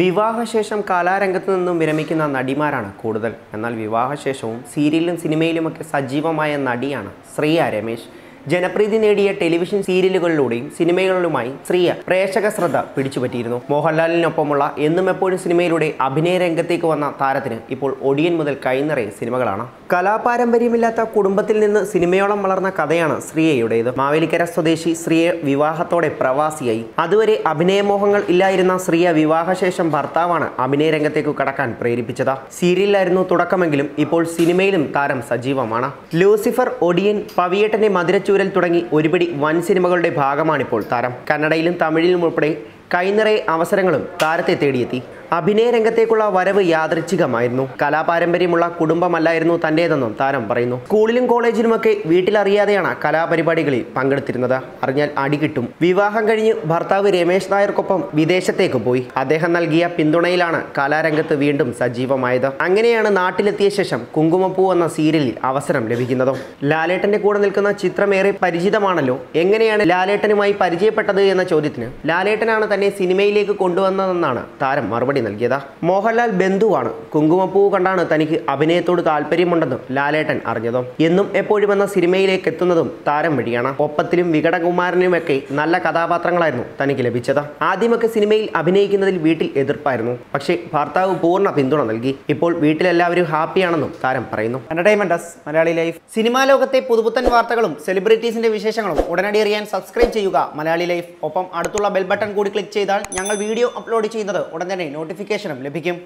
വിവാഹശേഷം കലാരംഗത്ത് നിന്നും വിരമിക്കുന്ന നടിമാരാണ് കൂടുതൽ. എന്നാൽ വിവാഹശേഷവും സീരിയലിലും സിനിമയിലുമൊക്കെ സജീവമായ നടിയാണ് ശ്രീയ രമേശ്. ജനപ്രീതി നേടിയ ടെലിവിഷൻ സീരിയലുകളിലൂടെയും സിനിമകളിലുമായി ശ്രീയ പ്രേക്ഷക ശ്രദ്ധ പിടിച്ചുപറ്റിയിരുന്നു. മോഹൻലാലിനൊപ്പമുള്ള എന്നും എപ്പോഴും സിനിമയിലൂടെ അഭിനയ രംഗത്തേക്ക് വന്ന താരത്തിന് ഇപ്പോൾ ഒടിയൻ മുതൽ കൈനിറയെ സിനിമകളാണ്. കലാപാരമ്പര്യമില്ലാത്ത കുടുംബത്തിൽ നിന്ന് സിനിമയോളം വളർന്ന കഥയാണ് ശ്രീയയുടേത് മാവേലിക്കര സ്വദേശി ശ്രീയ വിവാഹത്തോടെ പ്രവാസിയായി. അതുവരെ അഭിനയമോഹങ്ങൾ ഇല്ലായിരുന്ന ശ്രീയ വിവാഹശേഷം ഭർത്താവാണ് അഭിനയ രംഗത്തേക്ക് കടക്കാൻ പ്രേരിപ്പിച്ചത്. സീരിയലിലായിരുന്നു തുടക്കമെങ്കിലും ഇപ്പോൾ സിനിമയിലും താരം സജീവമാണ്. ലൂസിഫർ ഒടിയൻ പവിയേട്ടന്റെ മധുരച്ചൂരൽ തുടങ്ങി ഒരുപിടി വൻ സിനിമകളുടെ ഭാഗമാണിപ്പോൾ താരം. കന്നഡയിലും തമിഴിലും ഉൾപ്പെടെ കൈനിറയെ അവസരങ്ങളും താരത്തെ തേടിയെത്തി. അഭിനയ രംഗത്തേക്കുള്ള വരവ് യാദൃച്ഛികമായിരുന്നു. കലാപാരമ്പര്യമുള്ള കുടുംബമല്ലായിരുന്നു തന്റേതെന്നും താരം പറയുന്നു. സ്കൂളിലും കോളേജിലുമൊക്കെ വീട്ടിലറിയാതെയാണ് കലാപരിപാടികളിൽ പങ്കെടുത്തിരുന്നത്. അറിഞ്ഞാൽ അടികിട്ടും. വിവാഹം കഴിഞ്ഞ് ഭർത്താവ് രമേശ് നായർക്കൊപ്പം വിദേശത്തേക്ക് പോയി. അദ്ദേഹം നൽകിയ പിന്തുണയിലാണ് കലാരംഗത്ത് വീണ്ടും സജീവമായത്. അങ്ങനെയാണ് നാട്ടിലെത്തിയ ശേഷം കുങ്കുമപ്പൂ എന്ന സീരിയലിൽ അവസരം ലഭിക്കുന്നതും. ലാലേട്ടന്റെ കൂടെ നിൽക്കുന്ന ചിത്രമേറെ പരിചിതമാണല്ലോ. എങ്ങനെയാണ് ലാലേട്ടനുമായി പരിചയപ്പെട്ടത് എന്ന ചോദ്യത്തിന് ലാലേട്ടനാണ് തന്നെ സിനിമയിലേക്ക് കൊണ്ടുവന്നതെന്നാണ് താരം മറുപടി നൽകിയത്. മോഹൻലാൽ ബന്ധുവാണ്. കുങ്കുമപ്പൂ കണ്ടാണ് തനിക്ക് അഭിനയത്തോട് താല്പര്യമുണ്ടെന്നും ലാലേട്ടൻ അറിഞ്ഞതും. എന്നും എപ്പോഴും എന്ന സിനിമയിലേക്ക് എത്തുന്നതും താരം വഴിയാണ്. ഒപ്പത്തിലും വികടകുമാരനുമൊക്കെ നല്ല കഥാപാത്രങ്ങളായിരുന്നു തനിക്ക് ലഭിച്ചത്. ആദ്യമൊക്കെ സിനിമയിൽ അഭിനയിക്കുന്നതിൽ വീട്ടിൽ എതിർപ്പായിരുന്നു. പക്ഷേ ഭർത്താവ് പൂർണ പിന്തുണ നൽകി. ഇപ്പോൾ വീട്ടിലെല്ലാവരും ഹാപ്പിയാണെന്നും താരം പറയുന്നു. Entertainment Malayali life. സിനിമാ ലോകത്തെ പുതുപുത്തൻ വാർത്തകളും സെലിബ്രിറ്റീസിന്റെ വിശേഷങ്ങളും ഉടനടി അറിയാൻ സബ്സ്ക്രൈബ് ചെയ്യുക മലയാളി ലൈഫ്. ഒപ്പം അടുത്തുള്ള ബെൽ ബട്ടൺ കൂടി ക്ലിക്ക് ചെയ്താൽ ഞങ്ങൾ വീഡിയോ അപ്ലോഡ് ചെയ്യുന്നത് ഉടൻ തന്നെ നോട്ടിഫിക്കേഷനും ലഭിക്കും.